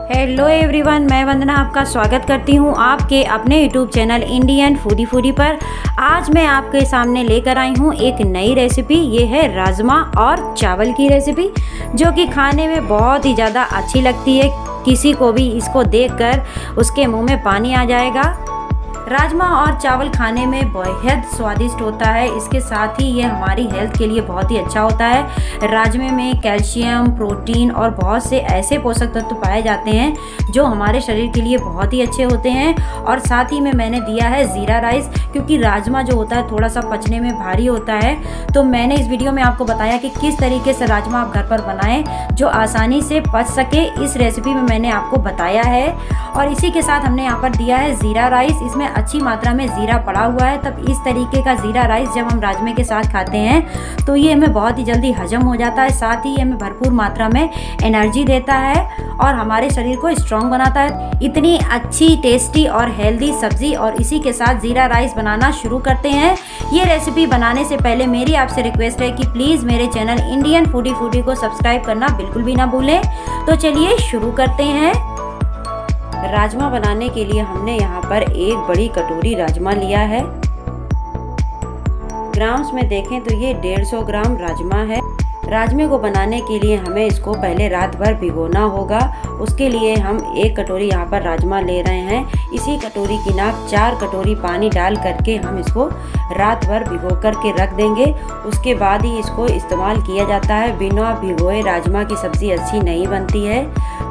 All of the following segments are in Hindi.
हेलो एवरीवन मैं वंदना आपका स्वागत करती हूँ आपके अपने YouTube channel Indian foodie foodie पर। आज मैं आपके सामने लेकर आई हूँ एक नई रेसिपी ये है राजमा और चावल की रेसिपी जो कि खाने में बहुत ही ज़्यादा अच्छी लगती है। किसी को भी इसको देखकर उसके मुँह में पानी आ जाएगा। राजमा और चावल खाने में बेहद स्वादिष्ट होता है। इसके साथ ही ये हमारी हेल्थ के लिए बहुत ही अच्छा होता है। राजमे में कैल्शियम, प्रोटीन और बहुत से ऐसे पोषक तत्व पाए जाते हैं जो हमारे शरीर के लिए बहुत ही अच्छे होते हैं। और साथ ही में मैंने दिया है ज़ीरा राइस, क्योंकि राजमा जो होता है थोड़ा सा पचने में भारी होता है। तो मैंने इस वीडियो में आपको बताया कि किस तरीके से राजमा आप घर पर बनाएँ, जो आसानी से पच सके। इस रेसिपी में मैंने आपको बताया है। और इसी के साथ हमने यहाँ पर दिया है ज़ीरा राइस। इसमें अच्छी मात्रा में ज़ीरा पड़ा हुआ है। तब इस तरीके का ज़ीरा राइस जब हम राजमे के साथ खाते हैं तो ये हमें बहुत ही जल्दी हजम हो जाता है। साथ ही ये हमें भरपूर मात्रा में एनर्जी देता है और हमारे शरीर को स्ट्रॉन्ग बनाता है। इतनी अच्छी टेस्टी और हेल्दी सब्ज़ी और इसी के साथ ज़ीरा राइस बनाना शुरू करते हैं। ये रेसिपी बनाने से पहले मेरी आपसे रिक्वेस्ट है कि प्लीज़ मेरे चैनल इंडियन फूडी फूडी को सब्सक्राइब करना बिल्कुल भी ना भूलें। तो चलिए शुरू करते हैं। राजमा बनाने के लिए हमने यहाँ पर एक बड़ी कटोरी राजमा लिया है। ग्राम्स में देखें तो ये 150 ग्राम राजमा है। राजमे को बनाने के लिए हमें इसको पहले रात भर भिगोना होगा। उसके लिए हम एक कटोरी यहाँ पर राजमा ले रहे हैं। इसी कटोरी की नाप चार कटोरी पानी डाल करके हम इसको रात भर भिगो करके रख देंगे। उसके बाद ही इसको इस्तेमाल किया जाता है। बिना भिगोए राजमा की सब्ज़ी अच्छी नहीं बनती है।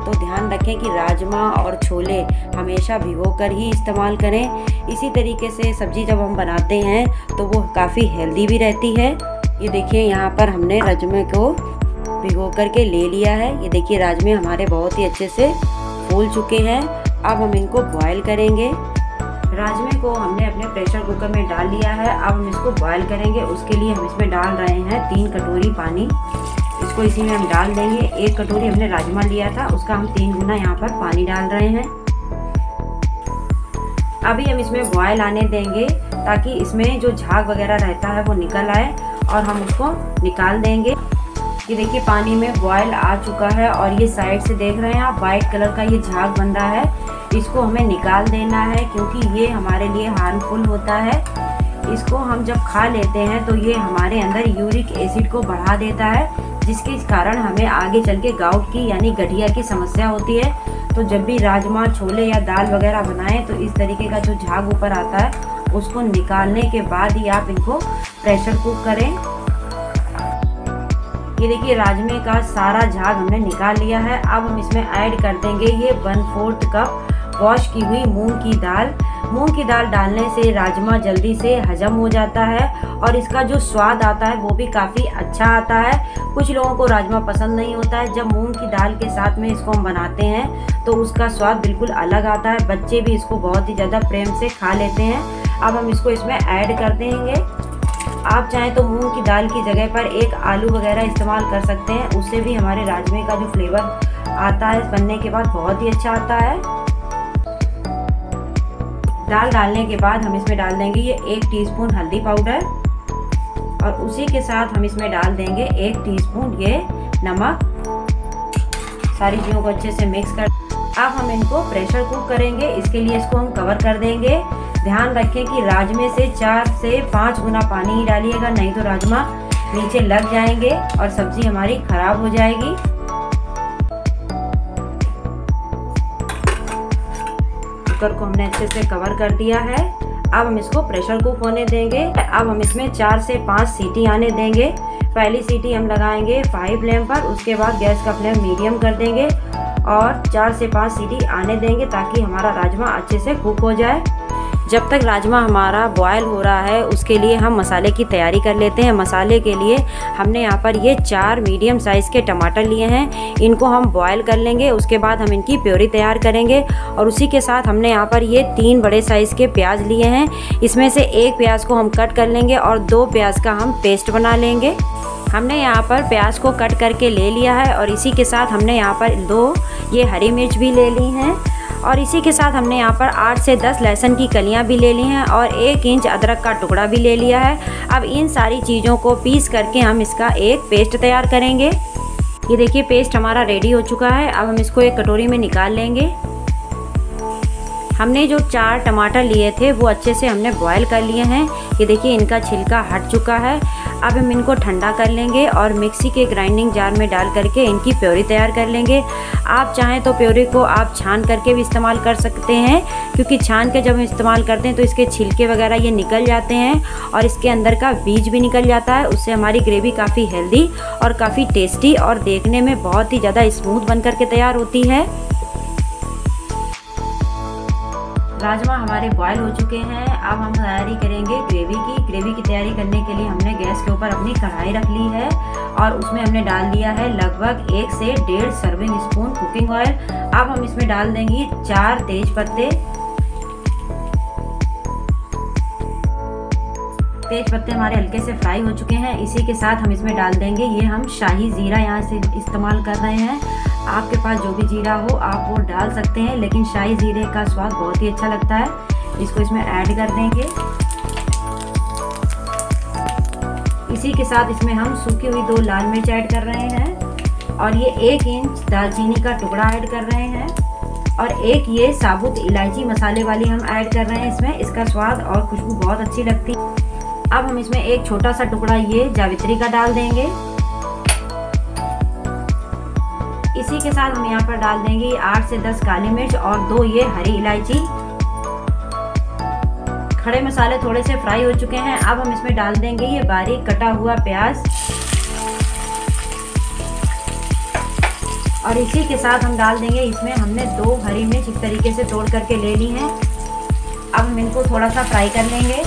तो ध्यान रखें कि राजमा और छोले हमेशा भिगो कर ही इस्तेमाल करें। इसी तरीके से सब्ज़ी जब हम बनाते हैं तो वो काफ़ी हेल्दी भी रहती है। ये देखिए, यहाँ पर हमने राजमे को भिगो करके ले लिया है। ये देखिए, राजमे हमारे बहुत ही अच्छे से फूल चुके हैं। अब हम इनको बॉयल करेंगे। राजमे को हमने अपने प्रेशर कुकर में डाल लिया है। अब हम इसको बॉयल करेंगे। उसके लिए हम इसमें डाल रहे हैं तीन कटोरी पानी। इसको इसी में हम डाल देंगे। एक कटोरी हमने राजमा लिया था। उसका हम तीन गुना यहाँ पर पानी डाल रहे हैं। अभी हम इसमें बॉयल आने देंगे ताकि इसमें जो झाग वगैरह रहता है वो निकल आए। और हम उसको निकाल देंगे। ये देखिए, पानी में बॉयल आ चुका है और ये साइड से देख रहे हैं आप वाइट कलर का ये झाग बन रहा है। इसको हमें निकाल देना है क्योंकि ये हमारे लिए हार्मफुल होता है। इसको हम जब खा लेते हैं तो ये हमारे अंदर यूरिक एसिड को बढ़ा देता है, जिसके कारण हमें आगे चल के गाउट की यानी गठिया की समस्या होती है। तो जब भी राजमा, छोले या दाल वगैरह बनाएँ तो इस तरीके का जो झाग ऊपर आता है, उसको निकालने के बाद ही आप इनको प्रेशर कुक करें। ये देखिए, राजमे का सारा झाग हमने निकाल लिया है। अब हम इसमें ऐड कर देंगे ये वन फोर्थ कप वॉश की हुई मूंग की दाल। मूंग की दाल डालने से राजमा जल्दी से हजम हो जाता है और इसका जो स्वाद आता है वो भी काफ़ी अच्छा आता है। कुछ लोगों को राजमा पसंद नहीं होता है। जब मूंग की दाल के साथ में इसको हम बनाते हैं तो उसका स्वाद बिल्कुल अलग आता है। बच्चे भी इसको बहुत ही ज़्यादा प्रेम से खा लेते हैं। अब हम इसको इसमें ऐड कर देंगे। आप चाहें तो मूंग की दाल की जगह पर एक आलू वगैरह इस्तेमाल कर सकते हैं। उससे भी हमारे राजमे का जो फ्लेवर आता है, बनने के बाद बहुत ही अच्छा आता है। दाल डालने के बाद हम इसमें डाल देंगे ये एक टीस्पून हल्दी पाउडर और उसी के साथ हम इसमें डाल देंगे एक टीस्पून ये नमक। सारी चीज़ों को अच्छे से मिक्स कर अब हम इनको प्रेशर कुक करेंगे। इसके लिए इसको हम कवर कर देंगे। ध्यान रखें कि राजमे से चार से पाँच गुना पानी ही डालिएगा, नहीं तो राजमा नीचे लग जाएँगे और सब्ज़ी हमारी खराब हो जाएगी। कुकर को हमने अच्छे से कवर कर दिया है। अब हम इसको प्रेशर कुक होने देंगे। अब हम इसमें चार से पाँच सीटी आने देंगे। पहली सीटी हम लगाएँगे फाइव फ्लेम पर, उसके बाद गैस का फ्लेम मीडियम कर देंगे और चार से पाँच सीटी आने देंगे ताकि हमारा राजमा अच्छे से कुक हो जाए। जब तक राजमा हमारा बॉयल हो रहा है, उसके लिए हम मसाले की तैयारी कर लेते हैं। मसाले के लिए हमने यहाँ पर ये चार मीडियम साइज़ के टमाटर लिए हैं। इनको हम बॉयल कर लेंगे, उसके बाद हम इनकी प्योरी तैयार करेंगे और उसी के साथ हमने यहाँ पर ये तीन बड़े साइज़ के प्याज लिए हैं। इसमें से एक प्याज को हम कट कर लेंगे और दो प्याज का हम पेस्ट बना लेंगे। हमने यहाँ पर प्याज को कट करके ले लिया है और इसी के साथ हमने यहाँ पर दो ये हरी मिर्च भी ले ली हैं। और इसी के साथ हमने यहाँ पर आठ से दस लहसुन की कलियाँ भी ले ली हैं और एक इंच अदरक का टुकड़ा भी ले लिया है। अब इन सारी चीज़ों को पीस करके हम इसका एक पेस्ट तैयार करेंगे। ये देखिए, पेस्ट हमारा रेडी हो चुका है। अब हम इसको एक कटोरी में निकाल लेंगे। हमने जो चार टमाटर लिए थे, वो अच्छे से हमने बॉयल कर लिए हैं। ये देखिए, इनका छिलका हट चुका है। अब हम इनको ठंडा कर लेंगे और मिक्सी के ग्राइंडिंग जार में डाल करके इनकी प्योरी तैयार कर लेंगे। आप चाहें तो प्योरी को आप छान करके भी इस्तेमाल कर सकते हैं, क्योंकि छान के जब हम इस्तेमाल करते हैं तो इसके छिलके वगैरह ये निकल जाते हैं और इसके अंदर का बीज भी निकल जाता है। उससे हमारी ग्रेवी काफ़ी हेल्दी और काफ़ी टेस्टी और देखने में बहुत ही ज़्यादा स्मूथ बन करके तैयार होती है। राजमा हमारे बॉयल हो चुके हैं। अब हम तैयारी करेंगे ग्रेवी की। ग्रेवी की तैयारी करने के लिए हमने गैस के ऊपर अपनी कढ़ाई रख ली है और उसमें हमने डाल दिया है लगभग एक से डेढ़ सर्विंग स्पून कुकिंग ऑयल अब हम इसमें डाल देंगे चार तेज पत्ते तेज पत्ते हमारे हल्के से फ्राई हो चुके हैं। इसी के साथ हम इसमें डाल देंगे। ये हम शाही ज़ीरा यहाँ से इस्तेमाल कर रहे हैं। आपके पास जो भी जीरा हो, आप वो डाल सकते हैं, लेकिन शाही ज़ीरे का स्वाद बहुत ही अच्छा लगता है। इसको इसमें ऐड कर देंगे। इसी के साथ इसमें हम सूखी हुई दो लाल मिर्च ऐड कर रहे हैं और ये एक इंच दालचीनी का टुकड़ा ऐड कर रहे हैं और एक ये साबुत इलायची मसाले वाली हम ऐड कर रहे हैं इसमें। इसका स्वाद और खुशबू बहुत अच्छी लगती है। अब हम इसमें एक छोटा सा टुकड़ा ये जावित्री का डाल देंगे। के साथ हम यहाँ पर डाल देंगे आठ से दस काली मिर्च और दो ये हरी इलायची। खड़े मसाले थोड़े से फ्राई हो चुके हैं। अब हम इसमें डाल देंगे ये बारीक कटा हुआ प्याज। और इसी के साथ हम डाल देंगे, इसमें हमने दो हरी मिर्च इस तरीके से तोड़ करके ले ली हैं। अब हम इनको थोड़ा सा फ्राई कर लेंगे।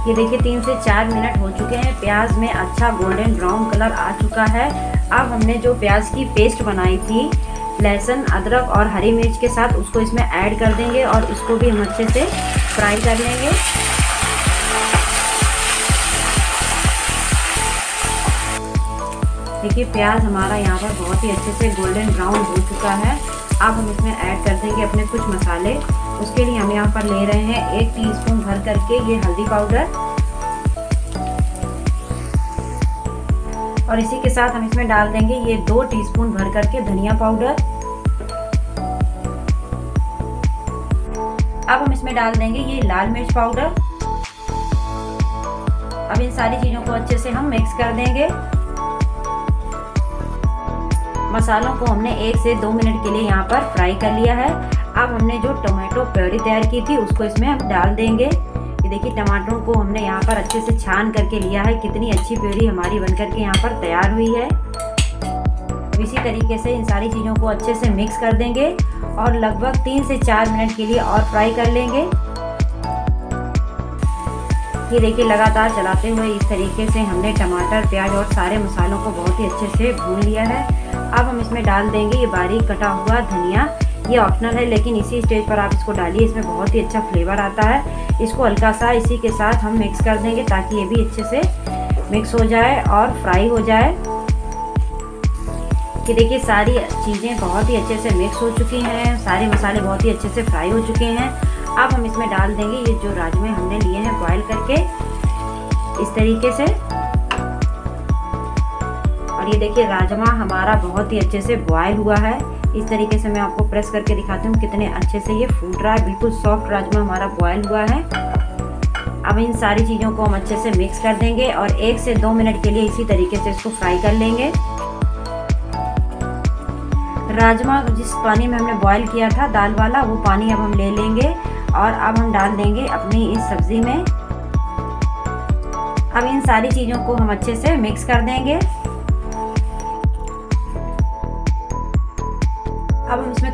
ये देखिए, तीन से चार मिनट हो चुके हैं। प्याज में अच्छा गोल्डन ब्राउन कलर आ चुका है। अब हमने जो प्याज की पेस्ट बनाई थी, लहसुन, अदरक और हरी मिर्च के साथ, उसको इसमें ऐड कर देंगे और इसको भी हम अच्छे से फ्राई कर लेंगे। देखिए, प्याज हमारा यहाँ पर बहुत ही अच्छे से गोल्डन ब्राउन हो चुका है। अब हम इसमें ऐड कर देंगे अपने कुछ मसाले। उसके लिए हम यहाँ पर ले रहे हैं एक टीस्पून भर करके ये हल्दी पाउडर और इसी के साथ हम इसमें डाल देंगे ये दो टीस्पून भर करके धनिया पाउडर अब हम इसमें डाल देंगे ये लाल मिर्च पाउडर अब इन सारी चीज़ों को अच्छे से हम मिक्स कर देंगे। मसालों को हमने एक से दो मिनट के लिए यहाँ पर फ्राई कर लिया है। अब हमने जो टमाटो प्योरी तैयार की थी, उसको इसमें हम डाल देंगे। ये देखिए, टमाटरों को हमने यहाँ पर अच्छे से छान करके लिया है। कितनी अच्छी प्योरी हमारी बन करके यहाँ पर तैयार हुई है। इसी तरीके से इन सारी चीज़ों को अच्छे से मिक्स कर देंगे और लगभग तीन से चार मिनट के लिए और फ्राई कर लेंगे। ये देखिए, लगातार चलाते हुए इस तरीके से हमने टमाटर, प्याज और सारे मसालों को बहुत ही अच्छे से भून लिया है। अब हम इसमें डाल देंगे ये बारीक कटा हुआ धनिया। ये ऑप्शनल है, लेकिन इसी स्टेज पर आप इसको डालिए, इसमें बहुत ही अच्छा फ्लेवर आता है। इसको हल्का सा इसी के साथ हम मिक्स कर देंगे ताकि ये भी अच्छे से मिक्स हो जाए और फ्राई हो जाए। कि देखिए, सारी चीज़ें बहुत ही अच्छे से मिक्स हो चुकी हैं, सारे मसाले बहुत ही अच्छे से फ्राई हो चुके हैं। अब हम इसमें डाल देंगे ये जो राजमे हमने लिए हैं बॉयल करके, इस तरीके से। और ये देखिए, राजमा हमारा बहुत ही अच्छे से बॉयल हुआ है। इस तरीके से मैं आपको प्रेस करके दिखाती हूँ कितने अच्छे से ये फूट रहा है बिल्कुल सॉफ्ट राजमा हमारा बॉयल हुआ है। अब इन सारी चीज़ों को हम अच्छे से मिक्स कर देंगे और एक से दो मिनट के लिए इसी तरीके से इसको फ्राई कर लेंगे। राजमा जिस पानी में हमने बॉईल किया था, दाल वाला, वो पानी अब हम ले लेंगे और अब हम डाल देंगे अपनी इस सब्ज़ी में। अब इन सारी चीज़ों को हम अच्छे से मिक्स कर देंगे।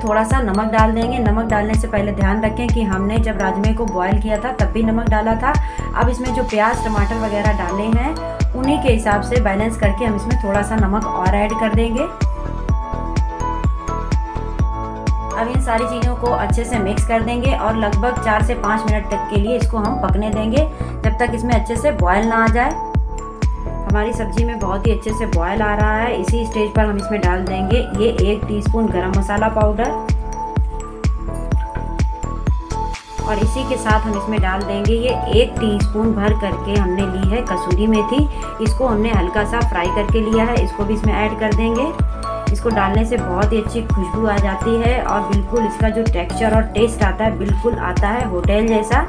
थोड़ा सा नमक डाल देंगे। नमक डालने से पहले ध्यान रखें कि हमने जब राजमे को बॉईल किया था, तब भी नमक डाला था। अब इसमें जो प्याज, टमाटर वगैरह डाले हैं, उन्हीं के हिसाब से बैलेंस करके हम इसमें थोड़ा सा नमक और ऐड कर देंगे। अब इन सारी चीज़ों को अच्छे से मिक्स कर देंगे और लगभग चार से पाँच मिनट तक के लिए इसको हम पकने देंगे, जब तक इसमें अच्छे से बॉयल ना आ जाए। हमारी सब्ज़ी में बहुत ही अच्छे से बॉयल आ रहा है। इसी स्टेज पर हम इसमें डाल देंगे ये एक टीस्पून गरम मसाला पाउडर और इसी के साथ हम इसमें डाल देंगे ये एक टीस्पून भर करके हमने ली है कसूरी मेथी। इसको हमने हल्का सा फ्राई करके लिया है। इसको भी इसमें ऐड कर देंगे। इसको डालने से बहुत ही अच्छी खुशबू आ जाती है और बिल्कुल इसका जो टेक्सचर और टेस्ट आता है, बिल्कुल आता है होटल जैसा।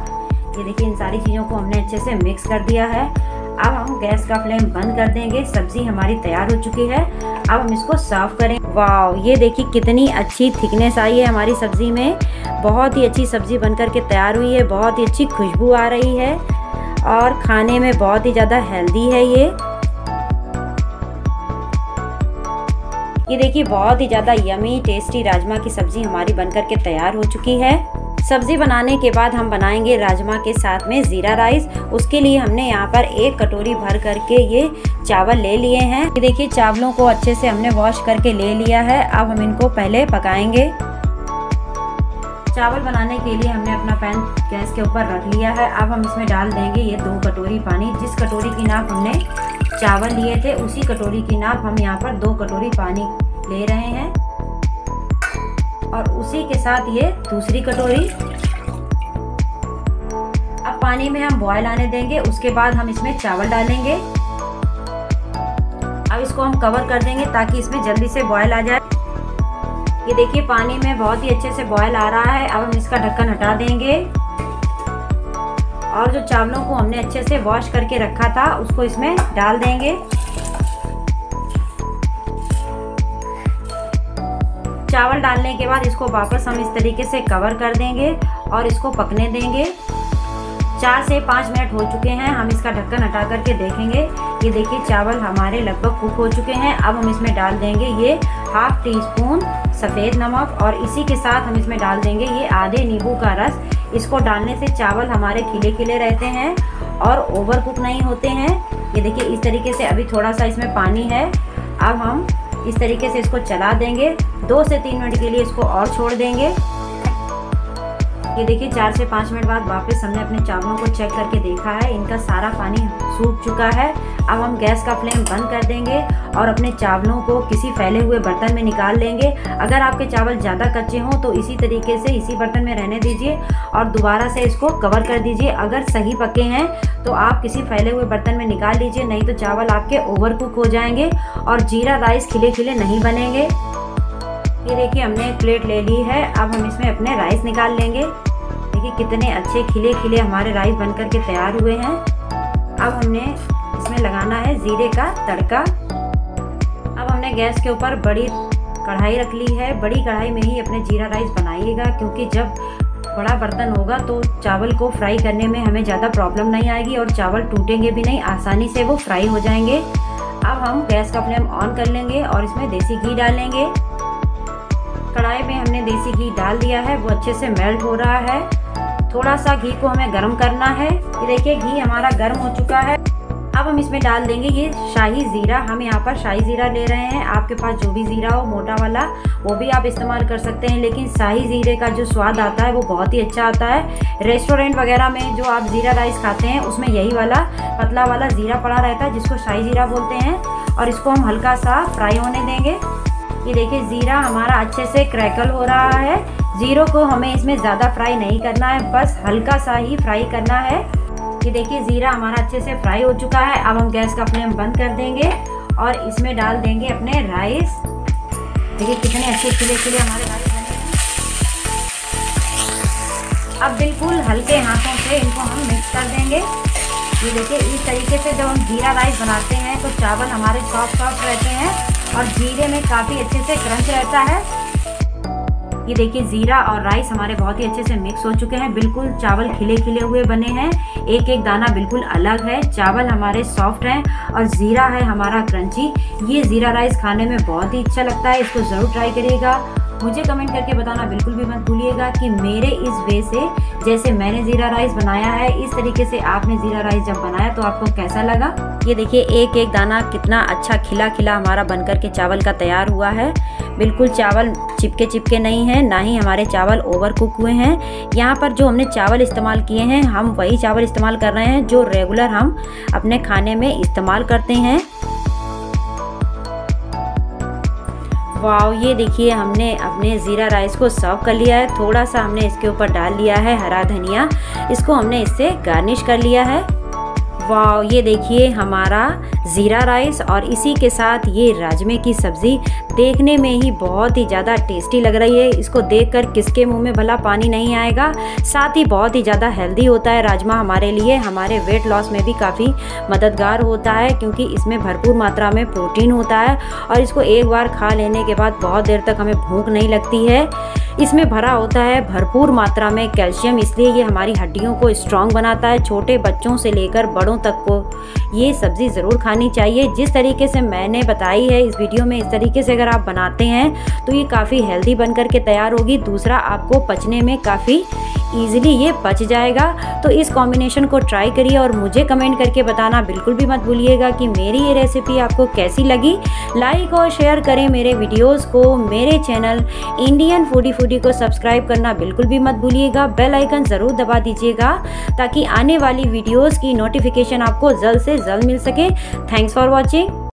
ये देखिए इन सारी चीज़ों को हमने अच्छे से मिक्स कर दिया है। अब हम गैस का फ्लेम बंद कर देंगे। सब्ज़ी हमारी तैयार हो चुकी है। अब हम इसको साफ़ करें। वाह ये देखिए कितनी अच्छी थिकनेस आई है हमारी सब्ज़ी में। बहुत ही अच्छी सब्ज़ी बनकर के तैयार हुई है। बहुत ही अच्छी खुशबू आ रही है। और खाने में बहुत ही ज़्यादा हेल्दी है ये। ये देखिए, बहुत ही ज़्यादा यमी, टेस्टी राजमा की सब्ज़ी हमारी बनकर के तैयार हो चुकी है। सब्ज़ी बनाने के बाद हम बनाएँगे राजमा के साथ में ज़ीरा राइस। उसके लिए हमने यहाँ पर एक कटोरी भर करके ये चावल ले लिए हैं। देखिए, चावलों को अच्छे से हमने वॉश करके ले लिया है। अब हम इनको पहले पकाएँगे। चावल बनाने के लिए हमने अपना पैन गैस के ऊपर रख लिया है। अब हम इसमें डाल देंगे ये दो कटोरी पानी। जिस कटोरी की नाप हमने चावल लिए थे, उसी कटोरी की नाप हम यहाँ पर दो कटोरी पानी ले रहे हैं। और उसी के साथ ये दूसरी कटोरी। अब पानी में हम बॉयल आने देंगे, उसके बाद हम इसमें चावल डालेंगे। अब इसको हम कवर कर देंगे ताकि इसमें जल्दी से बॉयल आ जाए। ये देखिए, पानी में बहुत ही अच्छे से बॉयल आ रहा है। अब हम इसका ढक्कन हटा देंगे। और जो चावलों को हमने अच्छे से वॉश करके रखा था, उसको इसमें डाल देंगे। चावल डालने के बाद इसको वापस हम इस तरीके से कवर कर देंगे और इसको पकने देंगे। चार से पाँच मिनट हो चुके हैं, हम इसका ढक्कन हटा करके देखेंगे। ये देखिए, चावल हमारे लगभग कुक हो चुके हैं। अब हम इसमें डाल देंगे ये हाफ़ टी स्पून सफ़ेद नमक और इसी के साथ हम इसमें डाल देंगे ये आधे नींबू का रस। इसको डालने से चावल हमारे खिले खिले रहते हैं और ओवर कुक नहीं होते हैं। ये देखिए, इस तरीके से अभी थोड़ा सा इसमें पानी है। अब हम इस तरीके से इसको चला देंगे। दो से तीन मिनट के लिए इसको और छोड़ देंगे। ये देखिए, चार से पाँच मिनट बाद वापस हमने अपने चावलों को चेक करके देखा है। इनका सारा पानी सूख चुका है। अब हम गैस का फ्लेम बंद कर देंगे और अपने चावलों को किसी फैले हुए बर्तन में निकाल लेंगे। अगर आपके चावल ज़्यादा कच्चे हों तो इसी तरीके से इसी बर्तन में रहने दीजिए और दोबारा से इसको कवर कर दीजिए। अगर सही पके हैं तो आप किसी फैले हुए बर्तन में निकाल लीजिए, नहीं तो चावल आपके ओवर कुक हो जाएँगे और जीरा राइस खिले खिले नहीं बनेंगे। ये देखिए, हमने एक प्लेट ले ली है। अब हम इसमें अपने राइस निकाल लेंगे। देखिए कितने अच्छे खिले खिले हमारे राइस बनकर के तैयार हुए हैं। अब हमने इसमें लगाना है ज़ीरे का तड़का। अब हमने गैस के ऊपर बड़ी कढ़ाई रख ली है। बड़ी कढ़ाई में ही अपने जीरा राइस बनाइएगा, क्योंकि जब बड़ा बर्तन होगा तो चावल को फ्राई करने में हमें ज़्यादा प्रॉब्लम नहीं आएगी और चावल टूटेंगे भी नहीं, आसानी से वो फ्राई हो जाएँगे। अब हम गैस का फ्लेम ऑन कर लेंगे और इसमें देसी घी डालेंगे कढ़ाई में हमने देसी घी डाल दिया है, वो अच्छे से मेल्ट हो रहा है। थोड़ा सा घी को हमें गर्म करना है। ये देखिए, घी हमारा गर्म हो चुका है। अब हम इसमें डाल देंगे ये शाही ज़ीरा। हम यहाँ पर शाही ज़ीरा ले रहे हैं। आपके पास जो भी ज़ीरा हो, मोटा वाला, वो भी आप इस्तेमाल कर सकते हैं। लेकिन शाही ज़ीरे का जो स्वाद आता है, वो बहुत ही अच्छा आता है। रेस्टोरेंट वगैरह में जो आप ज़ीरा राइस खाते हैं, उसमें यही वाला, पतला वाला ज़ीरा पड़ा रहता है, जिसको शाही ज़ीरा बोलते हैं। और इसको हम हल्का सा फ्राई होने देंगे। ये देखिए, ज़ीरा हमारा अच्छे से क्रैकल हो रहा है। ज़ीरो को हमें इसमें ज़्यादा फ्राई नहीं करना है, बस हल्का सा ही फ्राई करना है। ये देखिए, ज़ीरा हमारा अच्छे से फ्राई हो चुका है। अब हम गैस का फ्लेम बंद कर देंगे और इसमें डाल देंगे अपने राइस देखिए कितने अच्छे खिले खिले हमारे राइस बने अब बिल्कुल हल्के हाथों से इनको हम मिक्स कर देंगे। ये देखिए, इस तरीके से जब हम जीरा राइस बनाते हैं तो चावल हमारे सॉफ्ट सॉफ्ट रहते हैं और जीरे में काफ़ी अच्छे से क्रंच रहता है। ये देखिए, ज़ीरा और राइस हमारे बहुत ही अच्छे से मिक्स हो चुके हैं। बिल्कुल चावल खिले खिले हुए बने हैं। एक एक दाना बिल्कुल अलग है। चावल हमारे सॉफ्ट हैं और ज़ीरा है हमारा क्रंची ये ज़ीरा राइस खाने में बहुत ही अच्छा लगता है। इसको ज़रूर ट्राई करिएगा। मुझे कमेंट करके बताना बिल्कुल भी मत भूलिएगा कि मेरे इस वे से जैसे मैंने ज़ीरा राइस बनाया है, इस तरीके से आपने ज़ीरा राइस जब बनाया तो आपको कैसा लगा? ये देखिए, एक एक दाना कितना अच्छा खिला खिला हमारा बनकर के चावल का तैयार हुआ है। बिल्कुल चावल चिपके चिपके नहीं हैं, ना ही हमारे चावल ओवर कुक हुए हैं। यहाँ पर जो हमने चावल इस्तेमाल किए हैं, हम वही चावल इस्तेमाल कर रहे हैं, जो रेगुलर हम अपने खाने में इस्तेमाल करते हैं। वाओ, ये देखिए, हमने अपने ज़ीरा राइस को सर्व कर लिया है। थोड़ा सा हमने इसके ऊपर डाल लिया है हरा धनिया। इसको हमने इससे गार्निश कर लिया है। वाह ये देखिए हमारा ज़ीरा राइस और इसी के साथ ये राजमे की सब्ज़ी देखने में ही बहुत ही ज़्यादा टेस्टी लग रही है। इसको देखकर किसके मुँह में भला पानी नहीं आएगा? साथ ही बहुत ही ज़्यादा हेल्दी होता है राजमा हमारे लिए। हमारे वेट लॉस में भी काफ़ी मददगार होता है क्योंकि इसमें भरपूर मात्रा में प्रोटीन होता है और इसको एक बार खा लेने के बाद बहुत देर तक हमें भूख नहीं लगती है। इसमें भरा होता है भरपूर मात्रा में कैल्शियम, इसलिए ये हमारी हड्डियों को स्ट्रॉन्ग बनाता है, छोटे बच्चों से लेकर बड़ों तक को। ये सब्ज़ी ज़रूर खानी चाहिए। जिस तरीके से मैंने बताई है इस वीडियो में, इस तरीके से अगर आप बनाते हैं तो ये काफ़ी हेल्दी बन करके तैयार होगी। दूसरा, आपको पचने में काफ़ी ईजिली ये पच जाएगा। तो इस कॉम्बिनेशन को ट्राई करिए और मुझे कमेंट करके बताना। बिल्कुल भी मत भूलिएगा कि मेरी ये रेसिपी आपको कैसी लगी। लाइक और शेयर करें मेरे वीडियोस को। मेरे चैनल इंडियन फूडी फूडी को सब्सक्राइब करना बिल्कुल भी मत भूलिएगा। बेल आइकन ज़रूर दबा दीजिएगा ताकि आने वाली वीडियोज़ की नोटिफिकेशन आपको जल्द से जल्द मिल सके। Thanks for watching